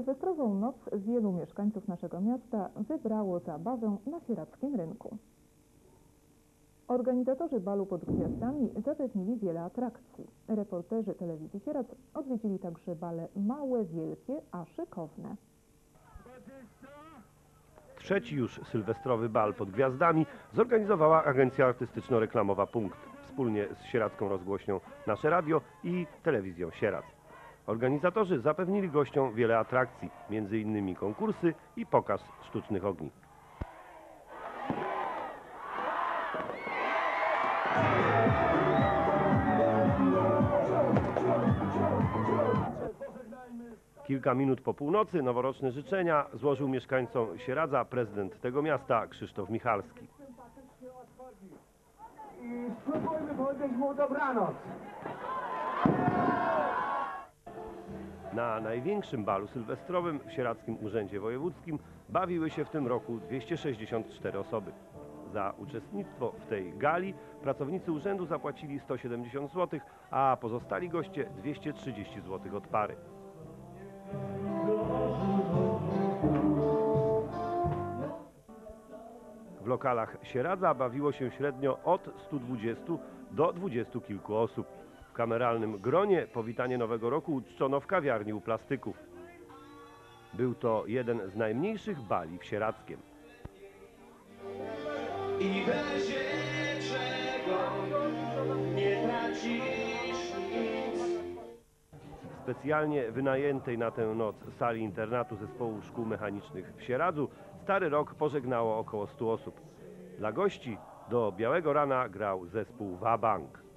sylwestrową noc wielu mieszkańców naszego miasta wybrało zabawę na sieradzkim rynku. Organizatorzy balu pod gwiazdami zapewnili wiele atrakcji. Reporterzy telewizji Sieradz odwiedzili także bale małe, wielkie, a szykowne. Trzeci już sylwestrowy bal pod gwiazdami zorganizowała agencja artystyczno-reklamowa Punkt wspólnie z sieradzką rozgłośnią Nasze Radio i telewizją Sieradz. Organizatorzy zapewnili gościom wiele atrakcji, m.in. konkursy i pokaz sztucznych ogni. Kilka minut po północy noworoczne życzenia złożył mieszkańcom Sieradza prezydent tego miasta Krzysztof Michalski. i spróbujmy powiedzieć mu dobranoc. Na największym balu sylwestrowym w Sieradzkim Urzędzie Wojewódzkim bawiły się w tym roku 264 osoby. Za uczestnictwo w tej gali pracownicy urzędu zapłacili 170 zł, a pozostali goście 230 zł od pary. W lokalach Sieradza bawiło się średnio od 120 do 20 kilku osób. W kameralnym gronie powitanie Nowego Roku uczczono w kawiarni u plastyków. Był to jeden z najmniejszych bali w Sieradzkiem. I będzie czego nie tracisz nic. W specjalnie wynajętej na tę noc sali internatu Zespołu Szkół Mechanicznych w Sieradzu Stary Rok pożegnało około 100 osób. Dla gości do białego rana grał zespół Wabank.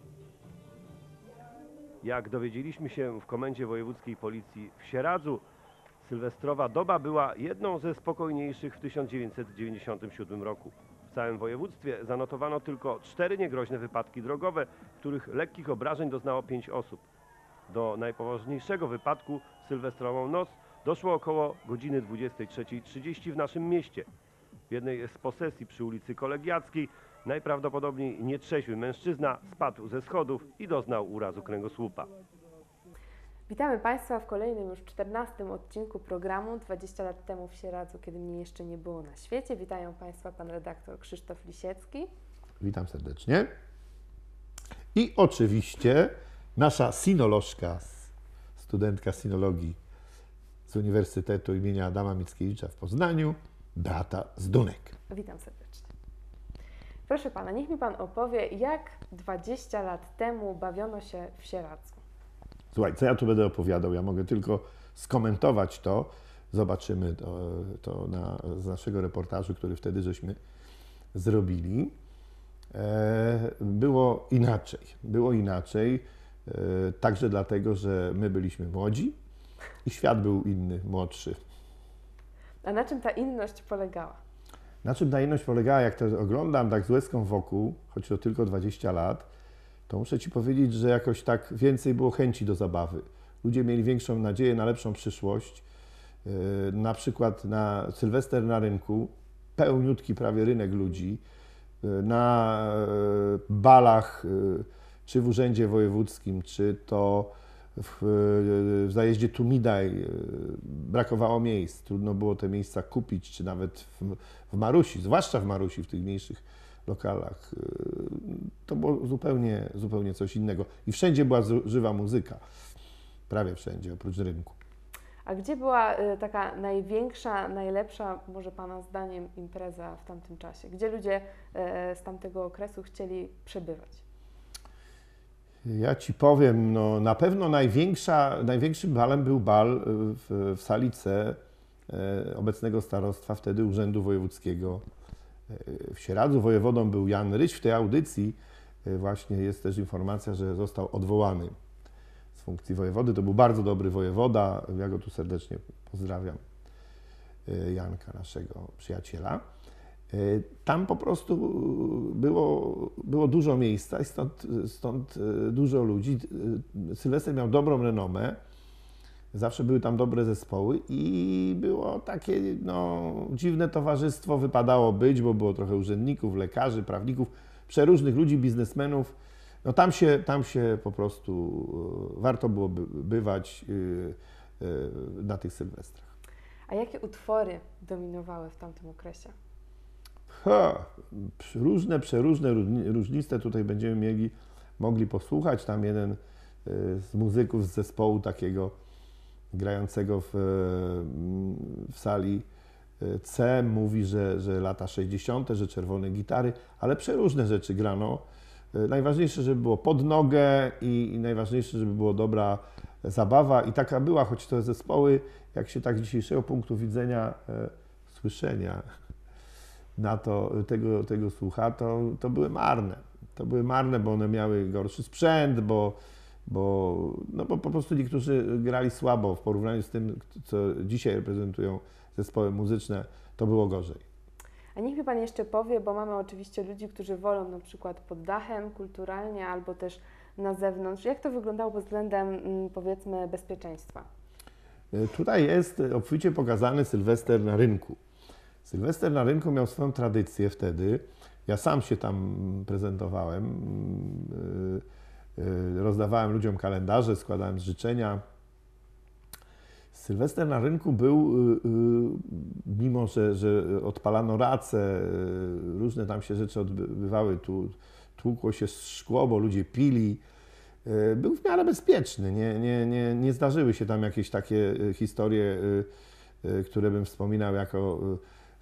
Jak dowiedzieliśmy się w Komendzie Wojewódzkiej Policji w Sieradzu, sylwestrowa doba była jedną ze spokojniejszych w 1997 roku. W całym województwie zanotowano tylko cztery niegroźne wypadki drogowe, w których lekkich obrażeń doznało pięć osób. Do najpoważniejszego wypadku w sylwestrową noc doszło około godziny 23.30 w naszym mieście. W jednej z posesji przy ulicy Kolegiackiej najprawdopodobniej nietrzeźwy mężczyzna spadł ze schodów i doznał urazu kręgosłupa. Witamy Państwa w kolejnym już 14 odcinku programu 20 lat temu w Sieradzu, kiedy mnie jeszcze nie było na świecie. Witają Państwa Pan redaktor Krzysztof Lisiecki. Witam serdecznie. I oczywiście nasza sinolożka, studentka sinologii z Uniwersytetu imienia Adama Mickiewicza w Poznaniu, Beata Zdunek. Witam serdecznie. Proszę Pana, niech mi Pan opowie, jak 20 lat temu bawiono się w Sieradzu. Słuchaj, co ja tu będę opowiadał? Ja mogę tylko skomentować to. Zobaczymy to, to na, z naszego reportażu, który wtedy żeśmy zrobili. E, było inaczej. Było inaczej, e, także dlatego, że my byliśmy młodzi i świat był inny, młodszy. A na czym ta inność polegała? Na czym ta inność polegała? Jak to oglądam tak z łezką wokół, choć to tylko 20 lat, to muszę Ci powiedzieć, że jakoś tak więcej było chęci do zabawy. Ludzie mieli większą nadzieję na lepszą przyszłość. Yy, Na przykład na Sylwester na rynku, pełniutki prawie rynek ludzi, yy, na yy, balach, czy w Urzędzie Wojewódzkim, czy to w, yy, w zajeździe Tumidaj yy, brakowało miejsc. Trudno było te miejsca kupić, czy nawet w, w Marusi, zwłaszcza w Marusi, w tych mniejszych lokalach. Yy, To było zupełnie, zupełnie coś innego. I wszędzie była żywa muzyka. Prawie wszędzie, oprócz rynku. A gdzie była taka największa, najlepsza, może Pana zdaniem, impreza w tamtym czasie? Gdzie ludzie z tamtego okresu chcieli przebywać? Ja ci powiem, no, na pewno największa, największym balem był bal y, w, w sali C e, obecnego starostwa, wtedy Urzędu Wojewódzkiego e, w Sieradzu. Wojewodą był Jan Ryś. W tej audycji e, właśnie jest też informacja, że został odwołany z funkcji wojewody. To był bardzo dobry wojewoda. Ja go tu serdecznie pozdrawiam. Janka, naszego przyjaciela. E, Tam po prostu było, było dużo miejsca i stąd, stąd e, dużo ludzi. E, Sylwester miał dobrą renomę. Zawsze były tam dobre zespoły i było takie no, dziwne towarzystwo wypadało być, bo było trochę urzędników, lekarzy, prawników, przeróżnych ludzi, biznesmenów. No tam się, tam się po prostu warto było by, bywać na tych sylwestrach. A jakie utwory dominowały w tamtym okresie? Ha, różne, przeróżne, różni- różniste tutaj będziemy mieli, mogli posłuchać. Tam jeden y, z muzyków z zespołu takiego grającego w, y, w sali y, C mówi, że, że lata 60., że czerwone gitary, ale przeróżne rzeczy grano. Y, Najważniejsze, żeby było pod nogę i, i najważniejsze, żeby była dobra zabawa i taka była, choć te zespoły, jak się tak z dzisiejszego punktu widzenia, e, słyszenia, na to, tego, tego słucha, to, to były marne. To były marne, bo one miały gorszy sprzęt, bo, bo, no bo po prostu niektórzy grali słabo w porównaniu z tym, co dzisiaj reprezentują zespoły muzyczne, to było gorzej. A niech mi Pan jeszcze powie, bo mamy oczywiście ludzi, którzy wolą na przykład pod dachem kulturalnie albo też na zewnątrz. Jak to wyglądało pod względem mm, powiedzmy bezpieczeństwa? E, Tutaj jest obficie pokazany Sylwester na rynku. Sylwester na rynku miał swoją tradycję wtedy. Ja sam się tam prezentowałem, y, y, rozdawałem ludziom kalendarze, składałem życzenia. Sylwester na rynku był, y, mimo że, że odpalano race, różne tam się rzeczy odbywały, tu tłukło się szkło, bo ludzie pili, był w miarę bezpieczny. Nie, nie, nie, nie zdarzyły się tam jakieś takie historie, które bym wspominał jako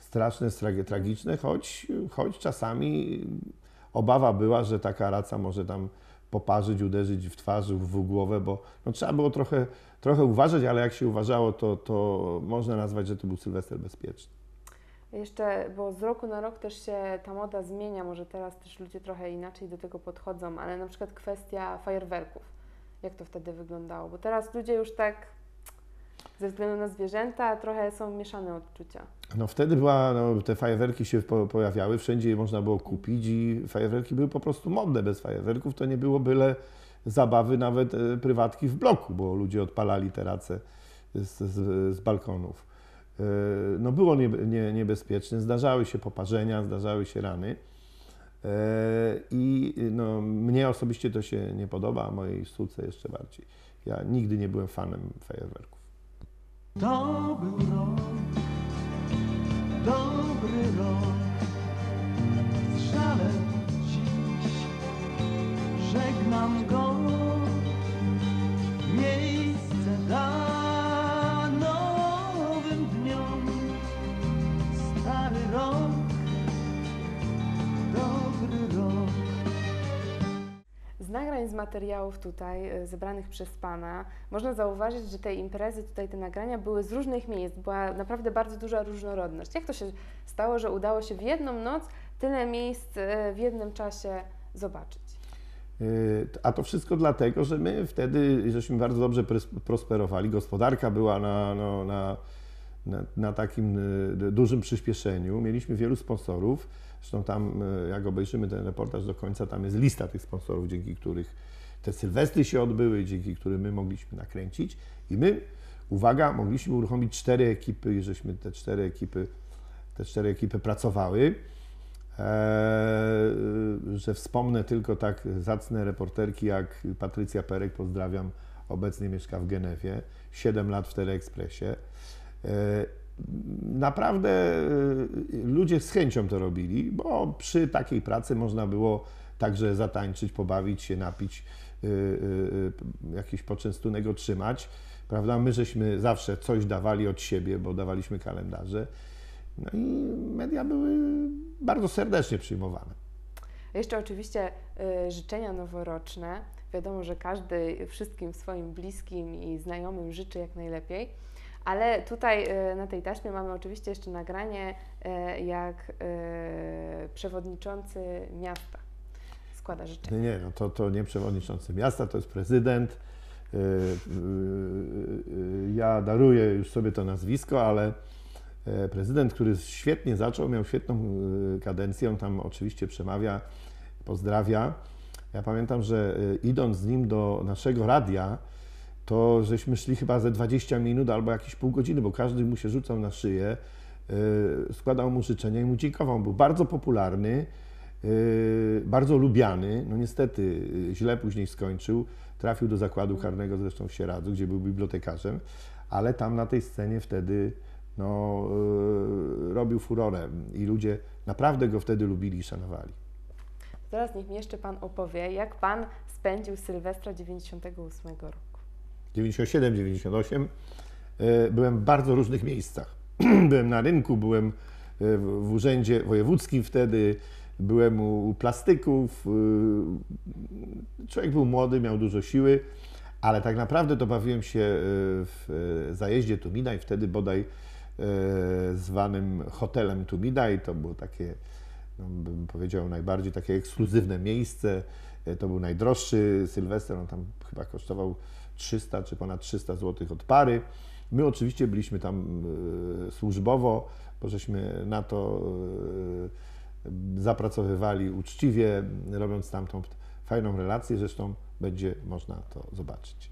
straszne, tragiczne, choć, choć czasami obawa była, że taka raca może tam poparzyć, uderzyć w twarz, w głowę, bo no, trzeba było trochę, trochę uważać, ale jak się uważało, to, to można nazwać, że to był Sylwester bezpieczny. Jeszcze, bo z roku na rok też się ta moda zmienia, może teraz też ludzie trochę inaczej do tego podchodzą, ale na przykład kwestia fajerwerków. Jak to wtedy wyglądało? Bo teraz ludzie już tak ze względu na zwierzęta trochę są mieszane odczucia. No wtedy była, no, te fajerwerki się po, pojawiały, wszędzie je można było kupić i fajerwerki były po prostu modne. Bez fajerwerków to nie było byle zabawy nawet e, prywatki w bloku, bo ludzie odpalali te race z, z, z balkonów. E, no było nie, nie, niebezpieczne, zdarzały się poparzenia, zdarzały się rany. E, I no, mnie osobiście to się nie podoba, a mojej córce jeszcze bardziej. Ja nigdy nie byłem fanem fajerwerków. To był rok, dobry rok. Z żalem dziś żegnam go. Nagrań, z materiałów tutaj e, zebranych przez Pana można zauważyć, że te imprezy, tutaj te nagrania były z różnych miejsc, była naprawdę bardzo duża różnorodność. Jak to się stało, że udało się w jedną noc tyle miejsc e, w jednym czasie zobaczyć? Y, A to wszystko dlatego, że my wtedy żeśmy bardzo dobrze prosperowali. Gospodarka była na, no, na, na, na takim y, dużym przyspieszeniu. Mieliśmy wielu sponsorów. Zresztą tam, y, jak obejrzymy ten reportaż do końca, tam jest lista tych sponsorów, dzięki których te sylwestry się odbyły, dzięki którym my mogliśmy nakręcić. I my, uwaga, mogliśmy uruchomić cztery ekipy i żeśmy te cztery ekipy, te cztery ekipy pracowały. Eee, że wspomnę tylko tak zacne reporterki jak Patrycja Perek, pozdrawiam, obecnie mieszka w Genewie, 7 lat w Teleekspresie. Eee, Naprawdę e, ludzie z chęcią to robili, bo przy takiej pracy można było także zatańczyć, pobawić się, napić, y, jakiś poczęstunek otrzymać. Prawda? My żeśmy zawsze coś dawali od siebie, bo dawaliśmy kalendarze. No i media były bardzo serdecznie przyjmowane. Jeszcze oczywiście życzenia noworoczne. Wiadomo, że każdy wszystkim swoim bliskim i znajomym życzy jak najlepiej. Ale tutaj y, na tej taśmie mamy oczywiście jeszcze nagranie, y, jak y, przewodniczący miasta składa życzenia. Nie, nie, no to, to nie przewodniczący miasta, to jest prezydent. Ja daruję już sobie to nazwisko, ale e, prezydent, który świetnie zaczął, miał świetną kadencję, on tam oczywiście przemawia, pozdrawia. Ja pamiętam, że idąc z nim do naszego radia, to żeśmy szli chyba ze 20 minut albo jakieś pół godziny, bo każdy mu się rzucał na szyję, y, składał mu życzenia i mu dziękował. Był bardzo popularny, y, bardzo lubiany. No niestety y, źle później skończył. Trafił do zakładu karnego zresztą w Sieradzu, gdzie był bibliotekarzem, ale tam na tej scenie wtedy no, robił furorę i ludzie naprawdę go wtedy lubili i szanowali. Teraz niech mi jeszcze Pan opowie, jak Pan spędził Sylwestra 98 roku. 97, 98 e, byłem w bardzo różnych miejscach. byłem na rynku, byłem e, w urzędzie wojewódzkim wtedy, byłem u, plastyków. e, Człowiek był młody, miał dużo siły, ale tak naprawdę to bawiłem się w zajeździe Tumidaj, wtedy bodaj zwanym hotelem Tumidaj. To było takie, no, bym powiedział, najbardziej takie ekskluzywne miejsce. To był najdroższy Sylwester, on tam chyba kosztował 300 czy ponad 300 zł od pary. My oczywiście byliśmy tam e, służbowo, bo żeśmy na to e, zapracowywali uczciwie, robiąc tam tą fajną relację. Zresztą będzie można to zobaczyć.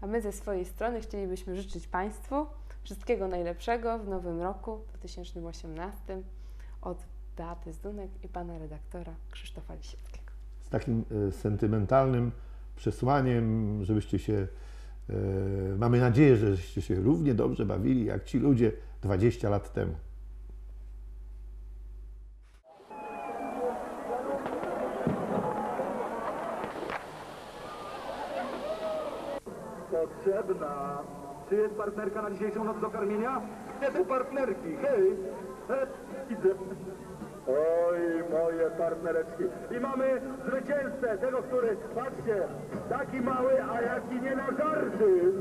A my ze swojej strony chcielibyśmy życzyć Państwu wszystkiego najlepszego w nowym roku 2018 od Beaty Zdunek i Pana redaktora Krzysztofa Lisieckiego. z takim e, sentymentalnym przesłaniem, żebyście się, e, mamy nadzieję, że żeście się równie dobrze bawili jak ci ludzie 20 lat temu. Potrzebna. Czy jest partnerka na dzisiejszą noc do karmienia? Gdzie są partnerki? Hej! He, widzę. Oj, moje partnereczki. I mamy zwycięzcę, tego, który, patrzcie, taki mały, a jaki nie na żarty.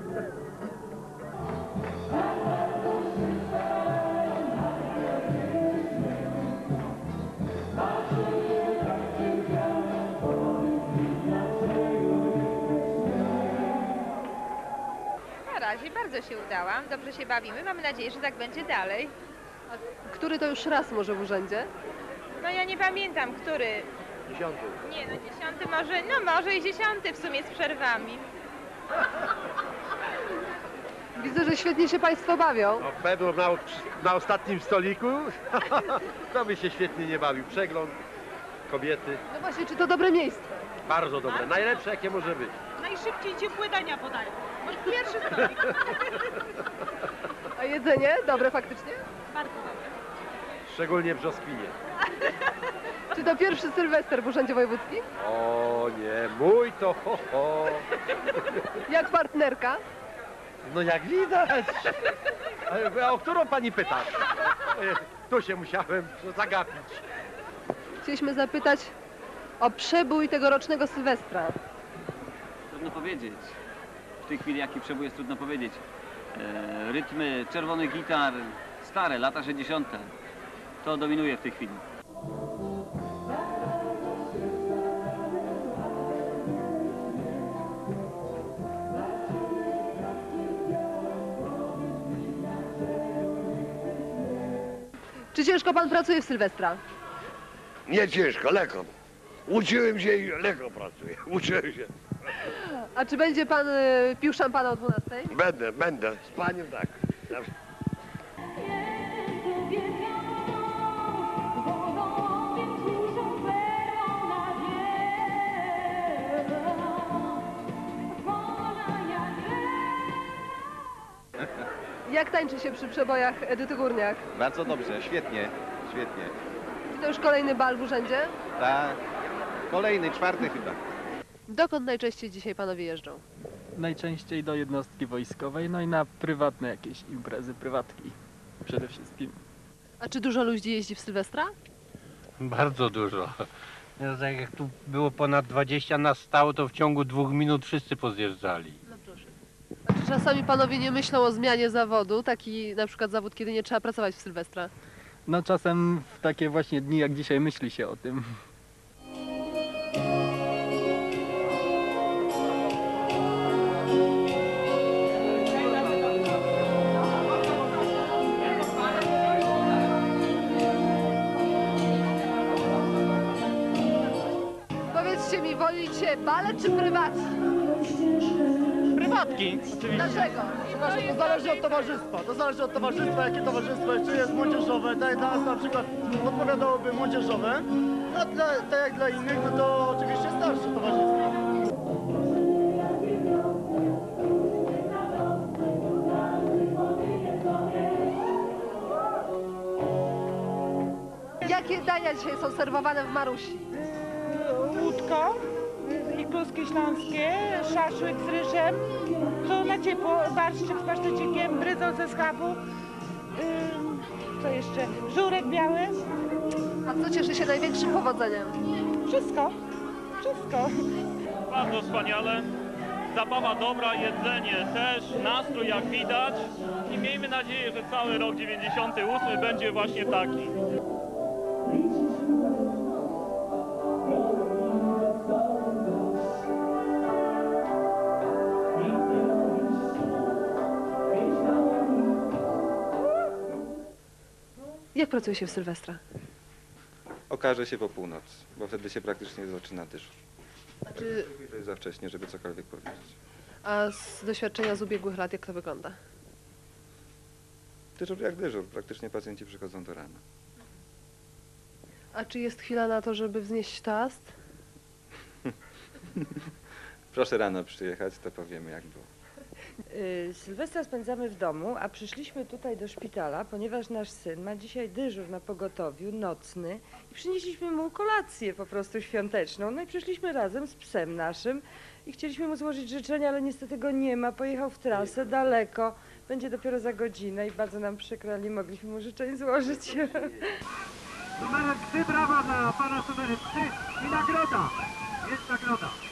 Na razie bardzo się udałam, dobrze się bawimy, mamy nadzieję, że tak będzie dalej. Który to już raz może w urzędzie? No ja nie pamiętam, który. Dziesiąty. Nie, no dziesiąty może, no może i dziesiąty w sumie z przerwami. Widzę, że świetnie się Państwo bawią. No, Pedro na, na ostatnim stoliku, to by się świetnie nie bawił. Przegląd, kobiety, No właśnie, czy to dobre miejsce? bardzo dobre, najlepsze jakie może być. Najszybciej ciepłe dania podają. Pierwszy stolik. A jedzenie? Dobre faktycznie? Bardzo dobre. Szczególnie w Brzoskwinie. Czy to pierwszy Sylwester w Urzędzie Wojewódzkim? O nie, mój to ho, ho. Jak partnerka? No jak widać. A o którą pani pyta? E, Tu się musiałem zagapić. Chcieliśmy zapytać o przebój tegorocznego Sylwestra. Trudno powiedzieć. W tej chwili jaki przebój jest trudno powiedzieć. E, rytmy czerwonych gitar, stare, lata 60. To dominuje w tej chwili. Czy ciężko Pan pracuje w Sylwestra? Nie ciężko, lekko. Uczyłem się i lekko pracuję. Uczyłem się. A czy będzie Pan y, pił szampana o 12? Będę, będę. Z panią tak. Zawsze. Jak tańczy się przy przebojach Edyty Górniak? Bardzo dobrze, świetnie, świetnie. Czy to już kolejny bal w urzędzie? Tak. Kolejny, czwarty chyba. Dokąd najczęściej dzisiaj Panowie jeżdżą? najczęściej do jednostki wojskowej, no i na prywatne jakieś imprezy, prywatki przede wszystkim. A czy dużo ludzi jeździ w Sylwestra? Bardzo dużo. No, tak jak tu było ponad 20 nas stało, to w ciągu dwóch minut wszyscy pozjeżdżali. No proszę. A czy czasami Panowie nie myślą o zmianie zawodu? Taki na przykład zawód, kiedy nie trzeba pracować w Sylwestra? No czasem w takie właśnie dni jak dzisiaj myśli się o tym. Powiedzcie mi, wolicie balet czy prywatki? Polski. Dlaczego? To zależy od towarzystwa. To zależy od towarzystwa, jakie towarzystwo jest. Czy jest młodzieżowe, tak jak dla nas na przykład odpowiadałoby młodzieżowe, a dla, tak jak dla innych, no to oczywiście starsze towarzystwo. Jakie dania dzisiaj są serwowane w Marusi? Łódko, i kluski śląskie, szaszłyk z ryżem, to na ciepło, barszczyk z pasztecikiem, brydzol ze schabu, ym, co jeszcze, żurek biały. A co cieszy się największym powodzeniem? Wszystko, wszystko. Bardzo wspaniale. Zabawa dobra, jedzenie też, nastrój jak widać. I miejmy nadzieję, że cały rok 98 będzie właśnie taki. Jak pracuje się w Sylwestra? Okaże się po północy, bo wtedy się praktycznie zaczyna dyżur. Czy, To jest za wcześnie, żeby cokolwiek powiedzieć. a z doświadczenia z ubiegłych lat jak to wygląda? Dyżur jak dyżur, praktycznie pacjenci przychodzą do rana. A czy jest chwila na to, żeby wznieść toast? Proszę rano przyjechać, to powiemy jak było. Y, Sylwestra spędzamy w domu, a przyszliśmy tutaj do szpitala, ponieważ nasz syn ma dzisiaj dyżur na pogotowiu, nocny i przynieśliśmy mu kolację po prostu świąteczną. No i przyszliśmy razem z psem naszym i chcieliśmy mu złożyć życzenia, ale niestety go nie ma, pojechał w trasę daleko, będzie dopiero za godzinę i bardzo nam przykro, nie mogliśmy mu życzeń złożyć. Numer 3, brawa dla pana z numerem 3 i nagroda. Jest nagroda.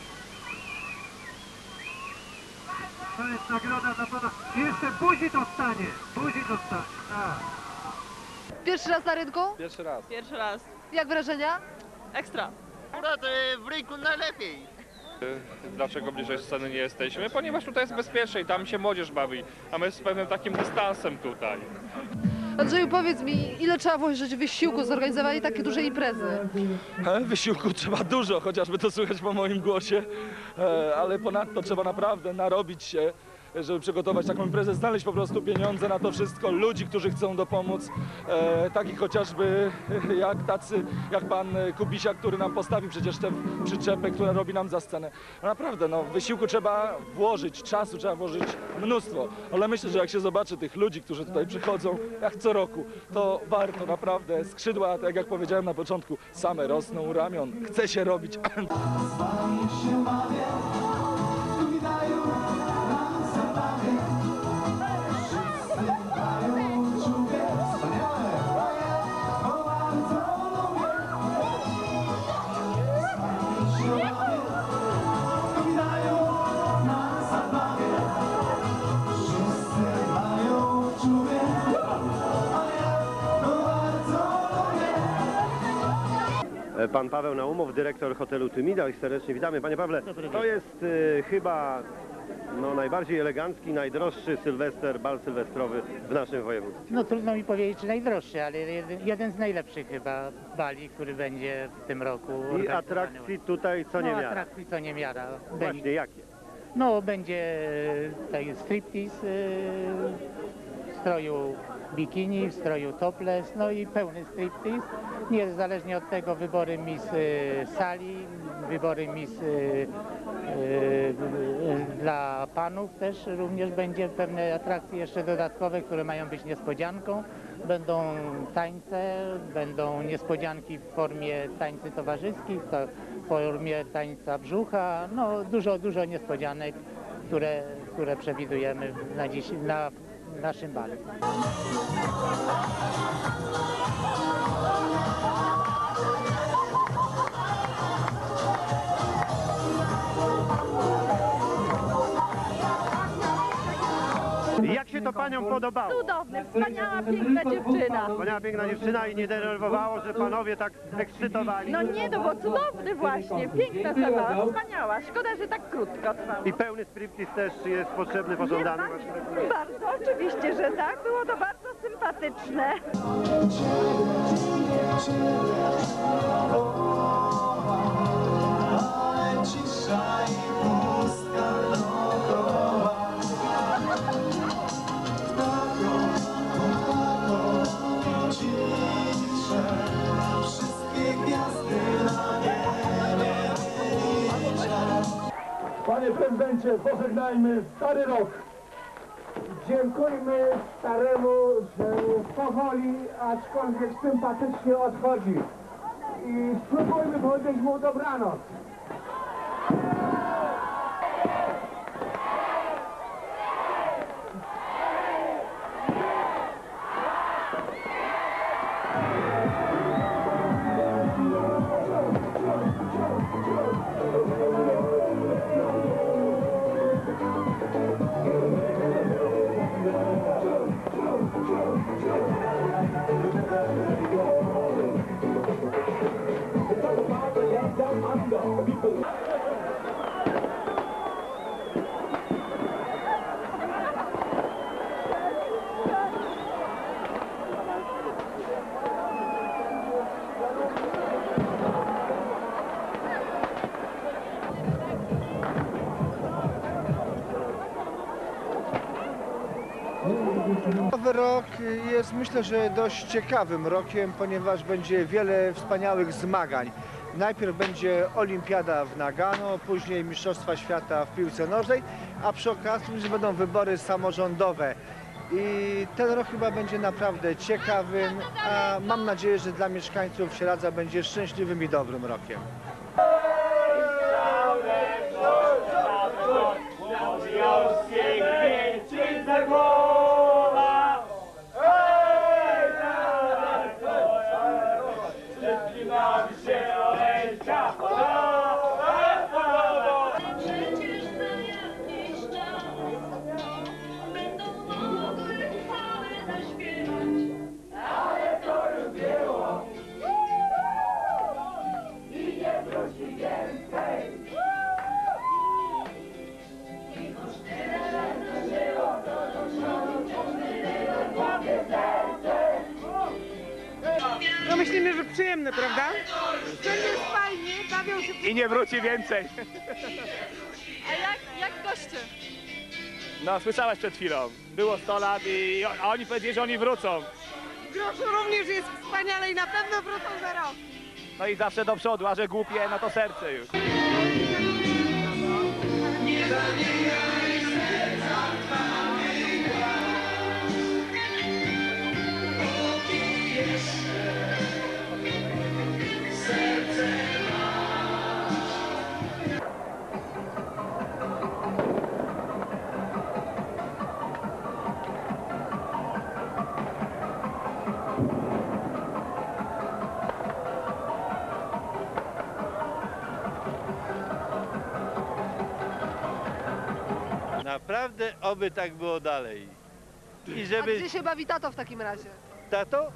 To jest nagroda dla pana. I jeszcze buzi dostanie. Buzi dostanie. Tak. Pierwszy raz na rynku? Pierwszy raz. Pierwszy raz. Jak wrażenia? Ekstra. Akurat e, w rynku najlepiej. Dlaczego bliżej sceny nie jesteśmy? Ponieważ tutaj jest bezpieczniej, tam się młodzież bawi, a my z pewnym takim dystansem tutaj. Andrzeju, powiedz mi, ile trzeba włożyć wysiłku zorganizowanie takiej dużej imprezy? E, Wysiłku trzeba dużo, chociażby to słychać po moim głosie, E, ale ponadto trzeba naprawdę narobić się, żeby przygotować taką imprezę, znaleźć po prostu pieniądze na to wszystko, ludzi, którzy chcą dopomóc, e, takich chociażby jak tacy, jak pan Kubisiak, który nam postawi przecież tę przyczepę, która robi nam za scenę. No naprawdę, no, wysiłku trzeba włożyć, czasu trzeba włożyć mnóstwo, ale myślę, że jak się zobaczy tych ludzi, którzy tutaj przychodzą, jak co roku, to warto naprawdę, skrzydła, tak jak powiedziałem na początku, same rosną ramion, chce się robić. Pan Paweł Naumow, dyrektor hotelu Tymida. Serdecznie witamy. Panie Pawle, to jest e, chyba no, najbardziej elegancki, najdroższy sylwester, bal sylwestrowy w naszym województwie. No trudno mi powiedzieć, czy najdroższy, ale jeden, jeden z najlepszych chyba bali, który będzie w tym roku. I organizowany. atrakcji tutaj co nie no, miara. atrakcji co nie miara. Właśnie jakie? No będzie taki striptease y, w stroju bikini, w stroju topless, no i pełny striptease. Niezależnie od tego wybory Miss y, sali, wybory Miss y, y, dla panów też również będzie pewne atrakcje jeszcze dodatkowe, które mają być niespodzianką. Będą tańce, będą niespodzianki w formie tańcy towarzyskich, to w formie tańca brzucha, no dużo, dużo niespodzianek, które, które przewidujemy na, dziś, na naszym balu. To paniom podobało? Cudowne, wspaniała, piękna dziewczyna. Wspaniała, piękna dziewczyna i nie denerwowało, że panowie tak ekscytowali. No nie, no bo cudowny właśnie, piękna zabawa, wspaniała. Szkoda, że tak krótko trwało. I pełny striptease też jest potrzebny, pożądany. Bardzo, oczywiście, że tak. Było to bardzo sympatyczne. Cisza prezydencie, pożegnajmy stary rok. Dziękujmy staremu, że powoli, aczkolwiek sympatycznie odchodzi. I spróbujmy powiedzieć mu dobranoc. Myślę, że dość ciekawym rokiem, ponieważ będzie wiele wspaniałych zmagań. Najpierw będzie Olimpiada w Nagano, później Mistrzostwa Świata w piłce nożnej, a przy okazji będą wybory samorządowe. I ten rok chyba będzie naprawdę ciekawym, a mam nadzieję, że dla mieszkańców Sieradza będzie szczęśliwym i dobrym rokiem. Więcej. A jak, jak goście? No, słyszałaś przed chwilą. Było 100 lat i a oni powiedzieli, że oni wrócą. Groszu również jest wspaniale i na pewno wrócą za rok. No i zawsze do przodu, a że głupie, no to serce już. Naprawdę oby tak było dalej. I A żeby gdzie się bawi tato w takim razie? tato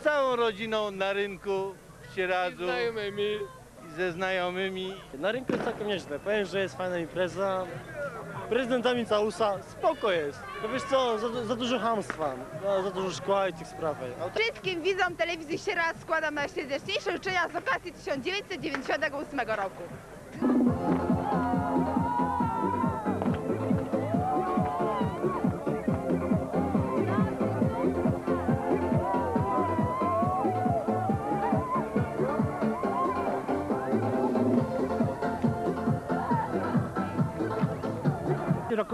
z całą rodziną na rynku w Sieradzu znajomymi. i ze znajomymi. Na rynku jest całkiem nieźle. Powiem, że jest fajna impreza. Prezydentami całusa, spoko jest. No wiesz co, za, za dużo hamstwa, za, za dużo szkła i tych spraw. A Wszystkim widzom telewizji Sieradz składam najserdeczniejsze życzenia z okazji 1998 roku.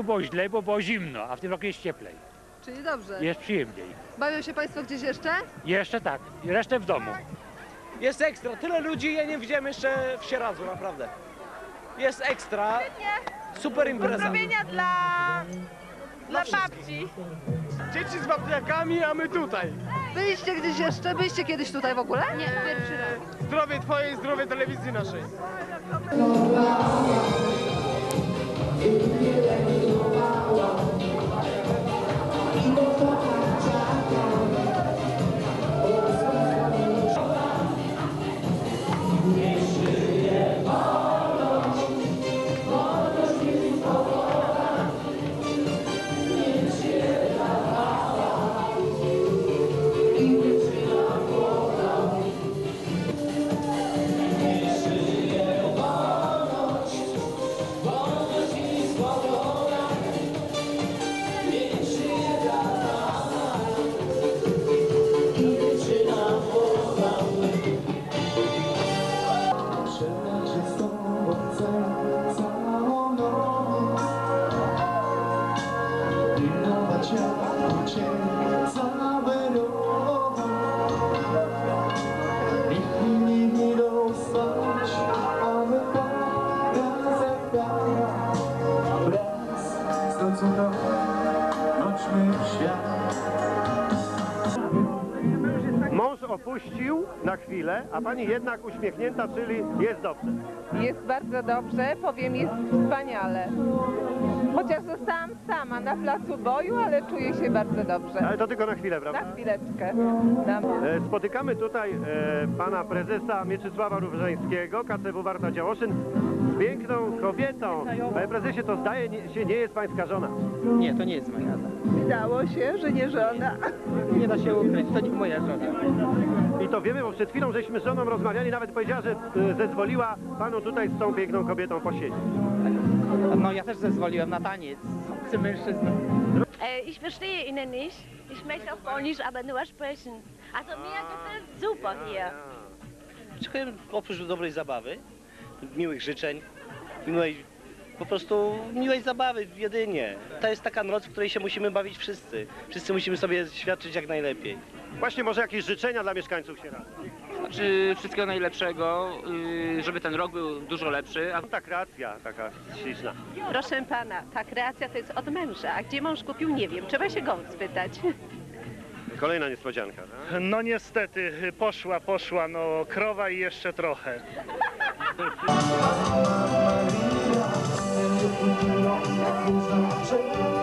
Roku było źle, bo było zimno, a w tym roku jest cieplej. Czyli dobrze. Jest przyjemniej. Bawią się Państwo gdzieś jeszcze? Jeszcze tak, resztę w domu. Jest ekstra, tyle ludzi ja nie widziałem jeszcze w Sieradzu, naprawdę. Jest ekstra, super impreza. Pozdrowienia dla... dla babci. Dzieci z wapniakami, a my tutaj. Byliście gdzieś jeszcze? Byliście kiedyś tutaj w ogóle? Nie, pierwszy raz. Zdrowie twoje i zdrowie telewizji naszej. If you. feel like you know I want, you know Amen. A pani jednak uśmiechnięta, czyli jest dobrze. Jest bardzo dobrze, powiem, jest wspaniale. Chociaż zostałam sama na placu boju, ale czuję się bardzo dobrze. Ale to tylko na chwilę, prawda? Na chwileczkę. E, Spotykamy tutaj e, pana prezesa Mieczysława Różańskiego, KCW Warta Działoszyn, z piękną kobietą. Panie prezesie, to zdaje nie- się nie jest pańska żona. Nie, to nie jest moja żona. Wydało się, że nie żona. Nie da się ukryć, to nie moja żona. To wiemy, bo przed chwilą żeśmy z żoną rozmawiali, nawet powiedziała, że e, zezwoliła panu tutaj z tą piękną kobietą posiedzieć. No ja też zezwoliłem na taniec. Obcy mężczyzna. Äh, ich verstehe Ihnen nicht. Ich möchte auf Polnisch aber nur sprechen. Also mir gefällt super hier. Oczekuję oprócz dobrej zabawy, miłych życzeń, miłej, po prostu miłej zabawy jedynie. To jest taka noc, w której się musimy bawić wszyscy. Wszyscy musimy sobie świadczyć jak najlepiej. Właśnie może jakieś życzenia dla mieszkańców Sieradza. Znaczy wszystkiego najlepszego, yy, żeby ten rok był dużo lepszy. A... Ta kreacja taka śliczna. Proszę pana, ta kreacja to jest od męża. A gdzie mąż kupił, nie wiem. Trzeba się go spytać. Kolejna niespodzianka. Tak? No niestety, poszła, poszła, no krowa i jeszcze trochę.